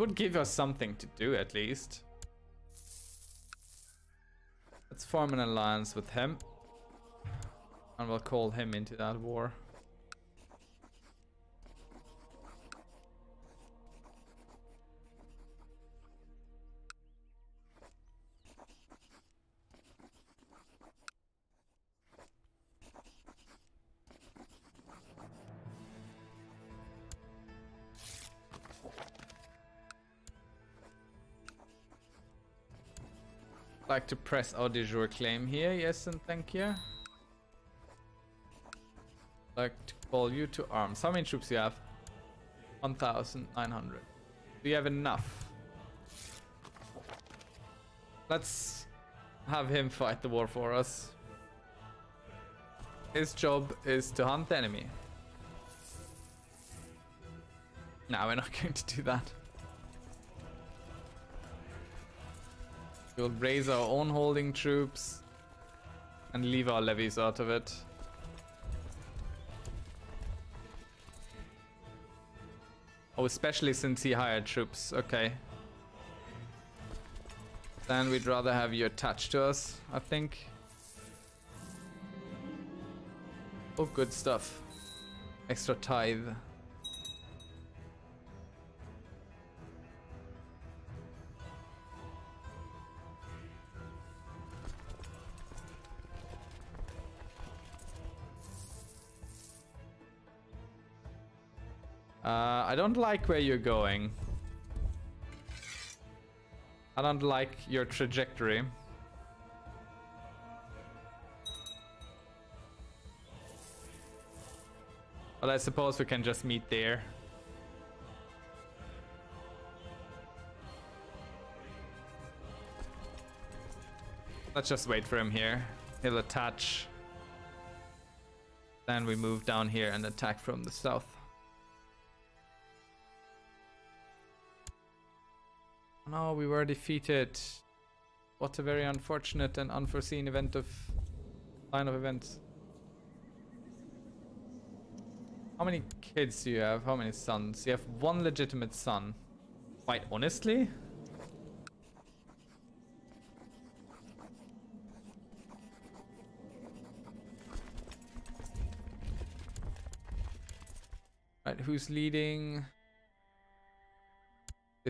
would give us something to do at least. Let's form an alliance with him. And we'll call him into that war. To press our de jure claim here, yes and thank you. Like to call you to arms. How many troops do you have? 1,900. Do you have enough? Let's have him fight the war for us. His job is to hunt the enemy. No, we're not going to do that. We'll raise our own holding troops and leave our levies out of it. Oh, especially since he hired troops. Okay. Then we'd rather have you attached to us, I think. Oh, good stuff. Extra tithe. Uh, I don't like where you're going. I don't like your trajectory. But I suppose we can just meet there. Let's just wait for him here. He'll attach. Then we move down here and attack from the south. No, we were defeated. What a very unfortunate and unforeseen event of line of events. How many kids do you have? How many sons? You have one legitimate son. Quite honestly? Right, who's leading?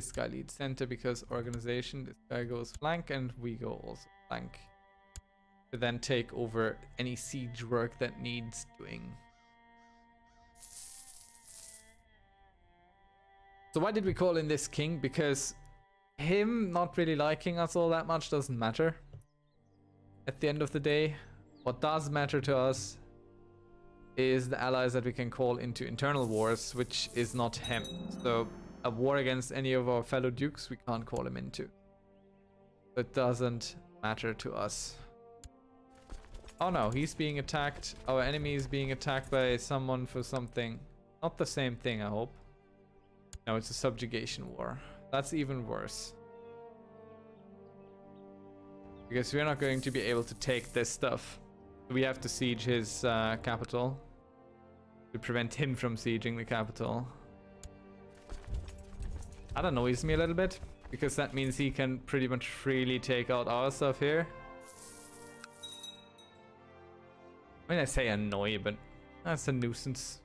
This guy leads center because organization. This guy goes flank and we go also flank. To then take over any siege work that needs doing. So why did we call in this king? Because him not really liking us all that much doesn't matter. At the end of the day, what does matter to us is the allies that we can call into internal wars, which is not him. So a war against any of our fellow dukes, we can't call him into. It doesn't matter to us. Oh no, he's being attacked. Our enemy is being attacked by someone for something. Not the same thing, I hope. No, it's a subjugation war. That's even worse. Because we're not going to be able to take this stuff. We have to siege his uh, capital. To prevent him from sieging the capital. That annoys me a little bit, because that means he can pretty much freely take out our stuff here. I mean, I say annoy, but that's a nuisance.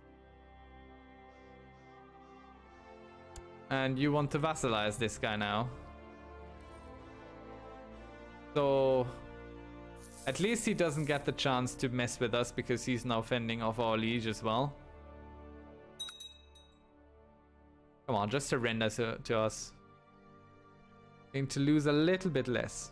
And you want to vassalize this guy now. So... At least he doesn't get the chance to mess with us because he's now fending off our liege as well. Come on, just surrender to, to us. Going to lose a little bit less.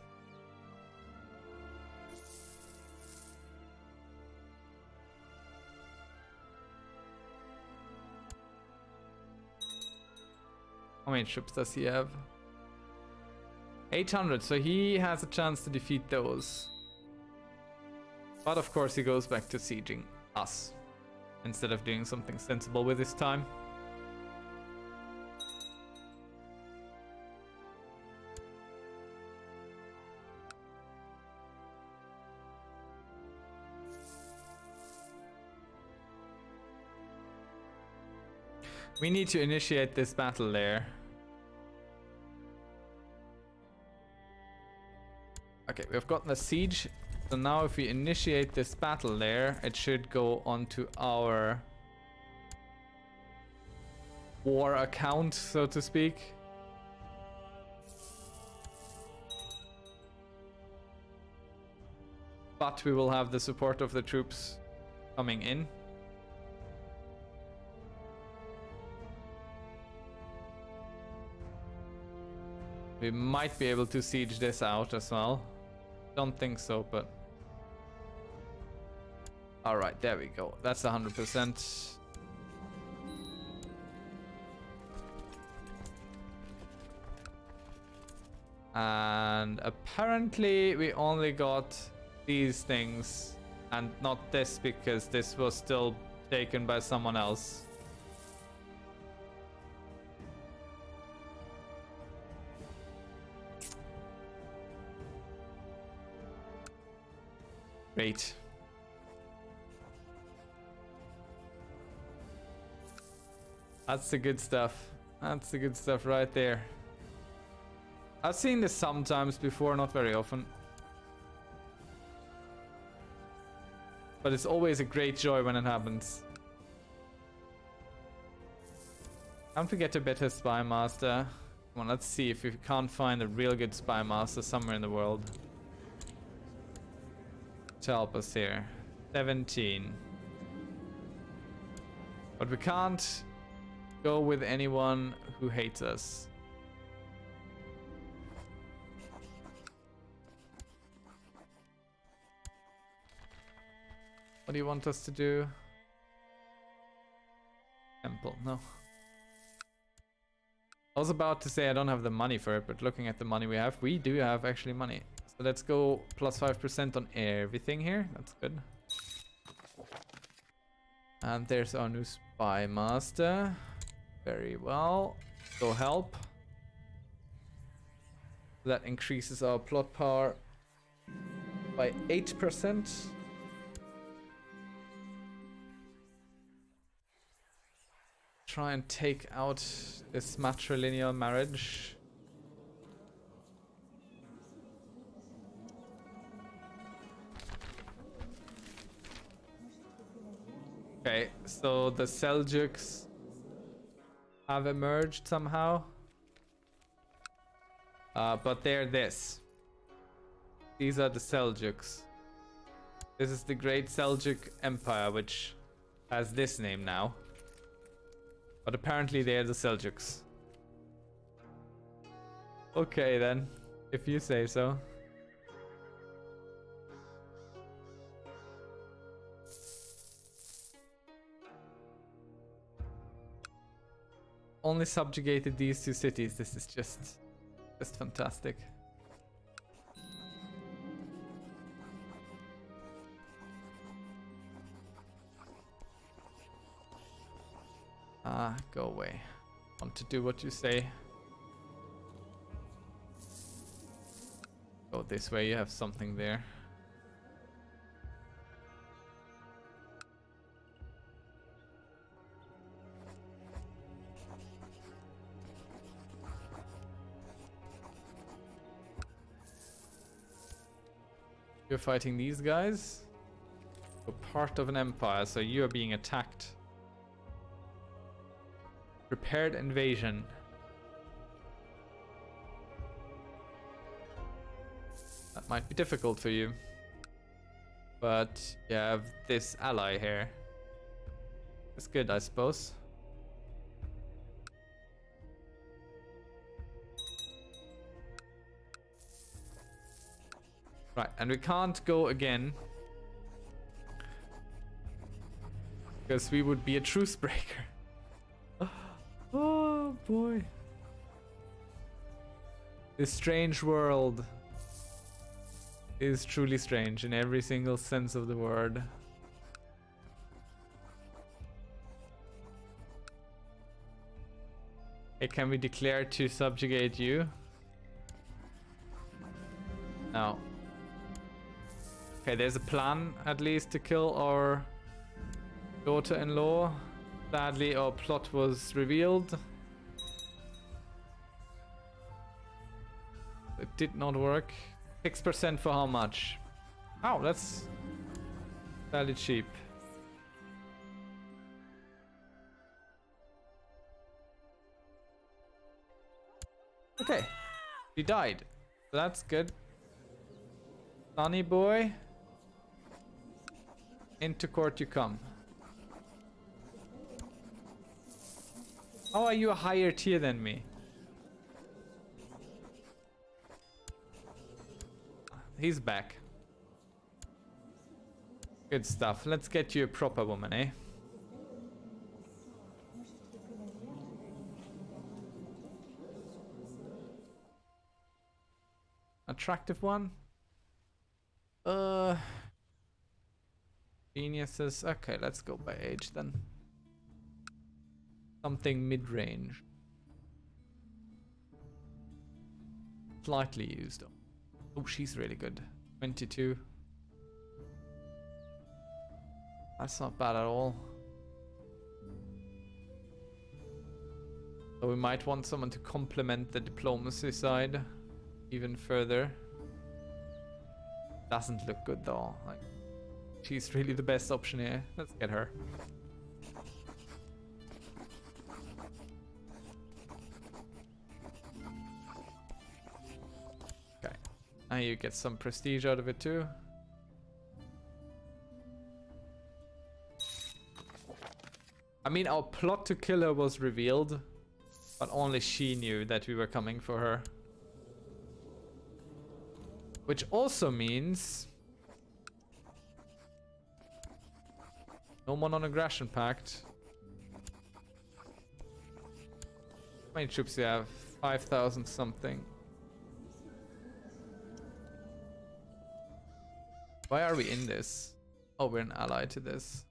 How many troops does he have? 800, so he has a chance to defeat those. But of course he goes back to sieging us. Instead of doing something sensible with his time. We need to initiate this battle there. Okay, we've gotten the siege. So now if we initiate this battle there, it should go onto our war account, so to speak. But we will have the support of the troops coming in. We might be able to siege this out as well. Don't think so, but... Alright, there we go. That's 100%. And apparently we only got these things and not this because this was still taken by someone else. Great. That's the good stuff. That's the good stuff right there. I've seen this sometimes before, not very often. But it's always a great joy when it happens. Time to get a better spy master. Come on, let's see if we can't find a real good spy master somewhere in the world. To help us here. 17. But we can't go with anyone who hates us. What do you want us to do? Temple, no. I was about to say I don't have the money for it, but looking at the money we have, we do have actually money. So let's go plus 5% on everything here. That's good. And there's our new spy master. Very well. Go help. That increases our plot power by 8%. try and take out this matrilineal marriage. Okay, so the Seljuks have emerged somehow. Uh, but they're this. These are the Seljuks. This is the Great Seljuk Empire, which has this name now. But apparently they're the Seljuks. Okay then, if you say so. Only subjugated these two cities. This is just, just fantastic. Ah, go away. Want to do what you say. Go this way, you have something there. You're fighting these guys? You're part of an empire, so you are being attacked. Prepared invasion. That might be difficult for you. But you have this ally here. That's good, I suppose. Right, and we can't go again. Because we would be a truce breaker. Oh boy. This strange world is truly strange in every single sense of the word. It can be declared to subjugate you. No. Okay, there's a plan at least to kill our daughter-in-law. Sadly, our plot was revealed. It did not work. 6% for how much? Oh, that's fairly cheap. Okay, he died. So that's good. Sonny boy. Into court you come. How are you a higher tier than me? He's back. Good stuff. Let's get you a proper woman, eh? Attractive one? Uh... Geniuses. Okay, let's go by age then. Something mid-range. Slightly used. Oh, she's really good. 22. That's not bad at all. So we might want someone to complement the diplomacy side even further. Doesn't look good though. Like, she's really the best option here. Let's get her. Okay. Now you get some prestige out of it too. I mean, our plot to kill her was revealed, but only she knew that we were coming for her. Which also means... No more non-aggression pact. How many troops do you have? 5,000 something. Why are we in this? Oh, we're an ally to this.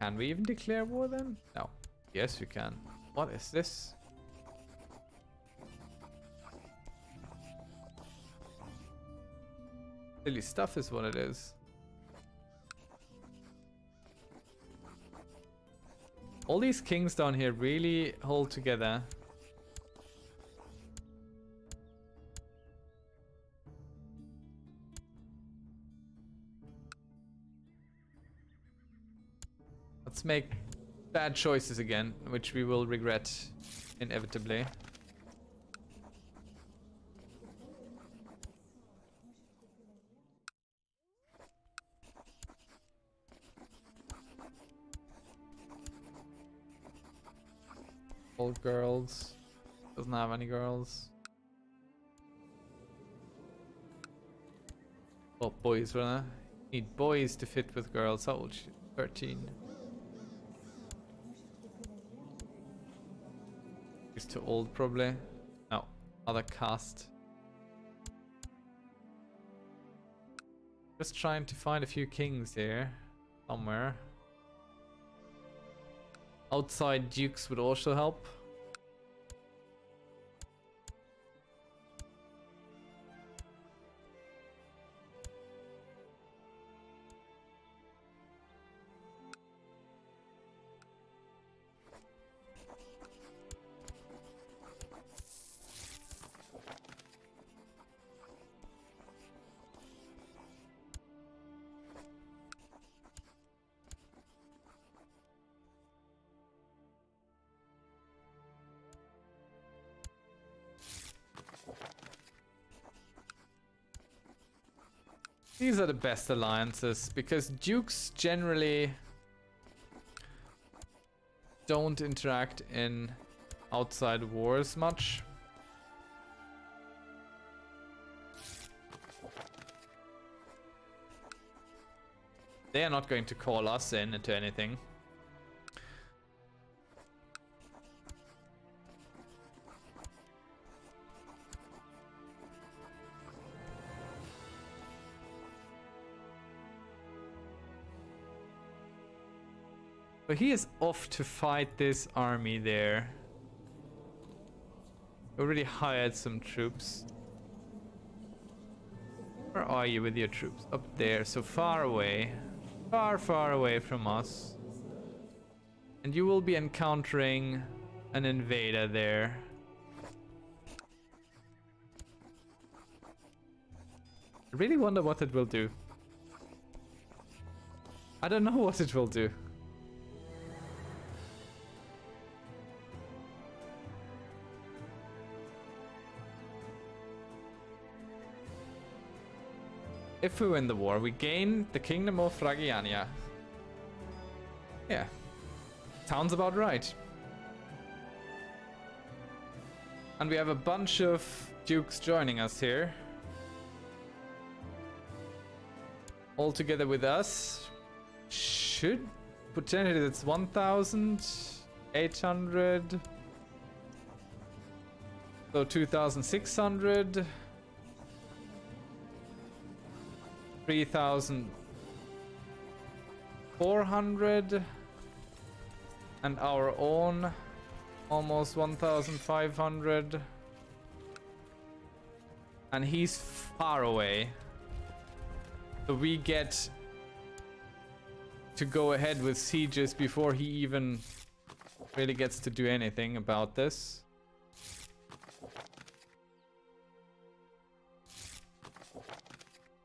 Can we even declare war then? No. Yes, we can. What is this? Silly stuff is what it is. All these kings down here really hold together. Let's make bad choices again, which we will regret inevitably. Girls. Doesn't have any girls. Oh, boys, rather. Need boys to fit with girls. How old? 13. He's too old, probably. No, other cast. Just trying to find a few kings here. Somewhere. Outside dukes would also help. These are the best alliances because dukes generally don't interact in outside wars much. They are not going to call us in into anything. But he is off to fight this army there. Already hired some troops. Where are you with your troops? Up there, so far away. Far, far away from us. And you will be encountering an invader there. I really wonder what it will do. I don't know what it will do. If we win the war, we gain the kingdom of Fragiania. Yeah. Sounds about right. And we have a bunch of dukes joining us here. All together with us. Should potentially it's 1,800. So 2,600. 3,400 and our own almost 1,500 and he's far away. So we get to go ahead with sieges before he even really gets to do anything about this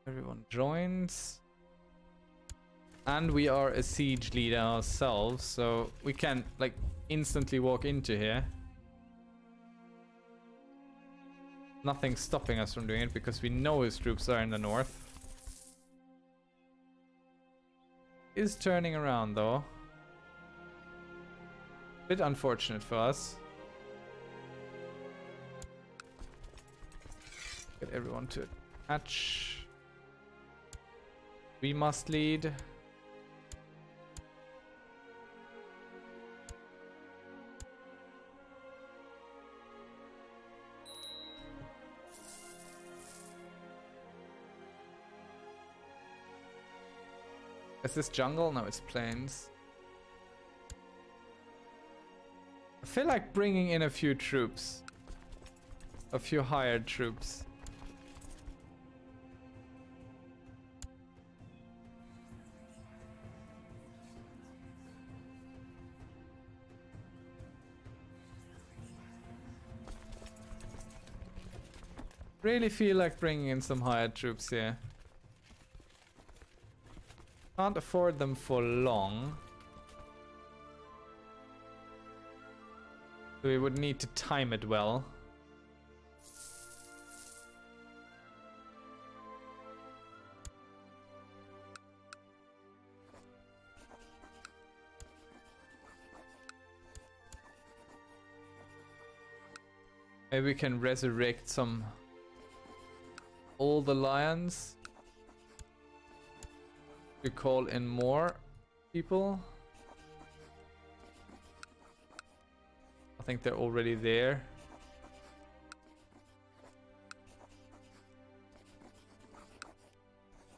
Everyone joins. And we are a siege leader ourselves, so we can like instantly walk into here. Nothing stopping us from doing it because we know his troops are in the north. Is turning around though. Bit unfortunate for us. Get everyone to attach. We must lead. Is this jungle? No, it's plains. I feel like bringing in a few troops. A few hired troops. Really feel like bringing in some hired troops here. Can't afford them for long. So we would need to time it well. Maybe we can resurrect some all the lions to call in more people. I think they're already there.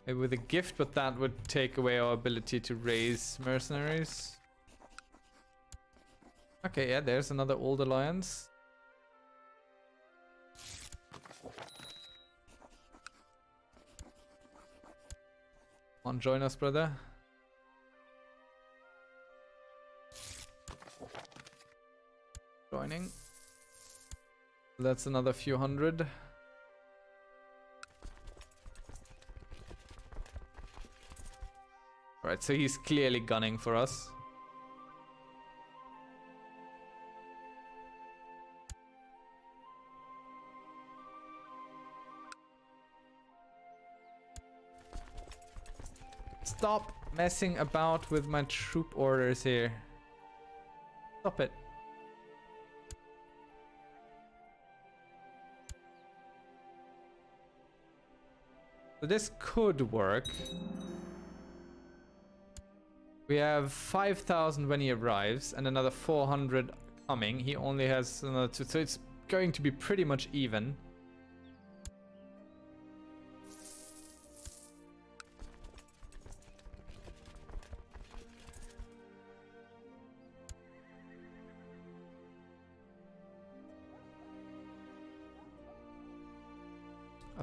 Maybe with a gift, but that would take away our ability to raise mercenaries. Okay, yeah, there's another old alliance. Join us, brother. Joining. That's another few hundred. Alright, so he's clearly gunning for us. Stop messing about with my troop orders here. Stop it. So this could work. We have 5,000 when he arrives and another 400 coming. He only has another two, so it's going to be pretty much even.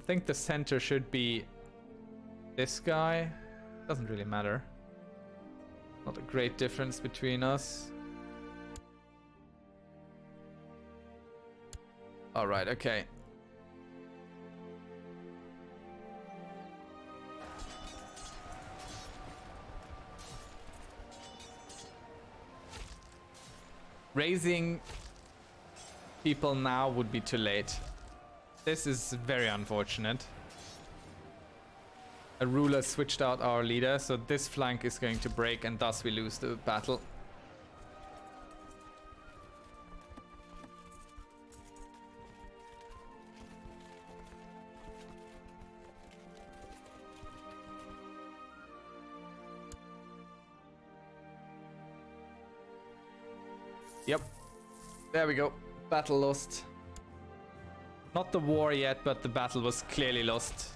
think the center should be this guy. Doesn't really matter. Not a great difference between us. Alright, okay. Raising people now would be too late. This is very unfortunate. A ruler switched out our leader, so this flank is going to break and thus we lose the battle. Yep. There we go. Battle lost. Not the war yet, but the battle was clearly lost.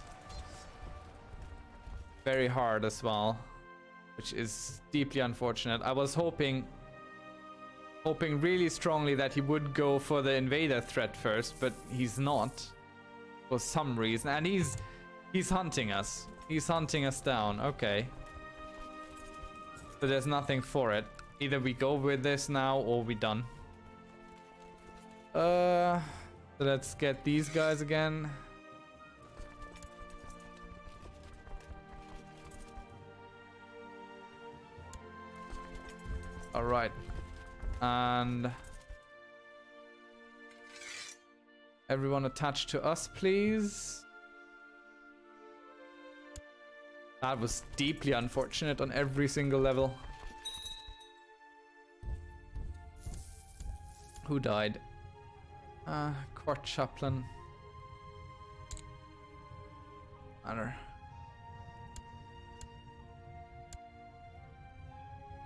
Very hard as well, which is deeply unfortunate. I was hoping, hoping really strongly that he would go for the invader threat first, but he's not for some reason. And he's, he's hunting us. He's hunting us down. Okay. So there's nothing for it. Either we go with this now or we done. Uh, so let's get these guys again. All right, and everyone attached to us, please. That was deeply unfortunate on every single level. Who died? Uh, court chaplain. Matter.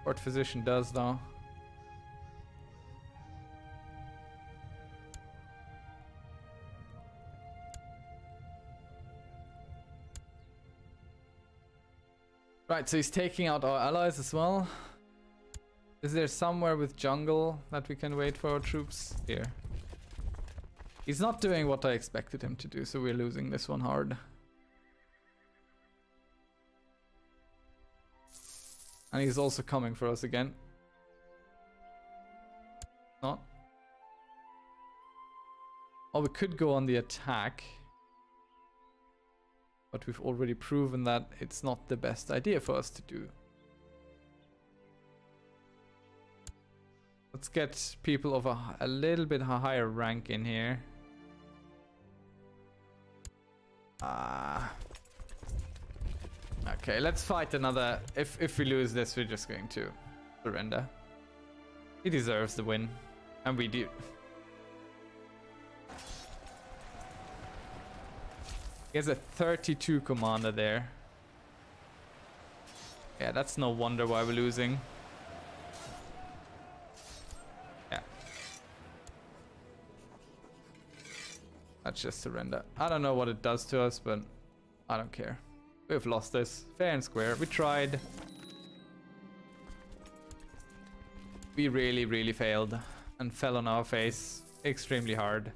Court physician does though. Right, so he's taking out our allies as well. Is there somewhere with jungle that we can wait for our troops? Here. He's not doing what I expected him to do, so we're losing this one hard. And he's also coming for us again. Not. Oh, we could go on the attack. But we've already proven that it's not the best idea for us to do. Let's get people of a, a little bit higher rank in here. Ah. Okay, let's fight another. If if we lose this, we're just going to surrender. He deserves the win, and we do. He has a 32 commander there. Yeah, that's no wonder why we're losing. Let's just surrender. I don't know what it does to us, but I don't care. We've lost this. Fair and square. We tried. We really, really failed and fell on our face extremely hard.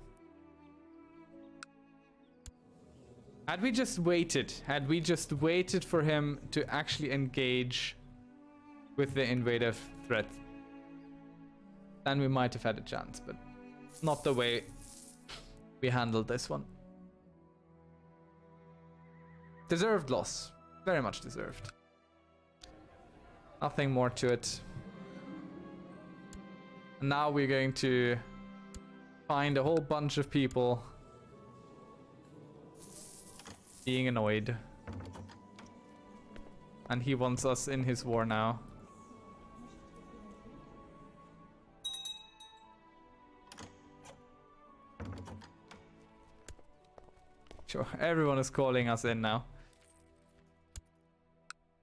Had we just waited, had we just waited for him to actually engage with the invader threat, then we might have had a chance, but not the way we handled this one. Deserved loss. Very much deserved. Nothing more to it. And now we're going to find a whole bunch of people being annoyed. And he wants us in his war now. Sure, everyone is calling us in now.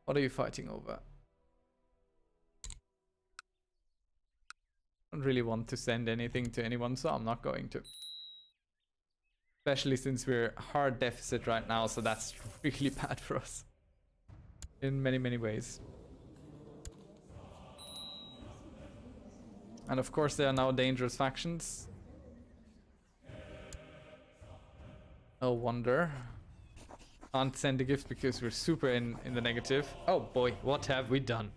What are you fighting over? I don't really want to send anything to anyone, so I'm not going to. Especially since we're hard deficit right now, so that's really bad for us. In many, many ways. And of course there are now dangerous factions. No wonder. Can't send a gift because we're super in, in the negative. Oh boy, what have we done?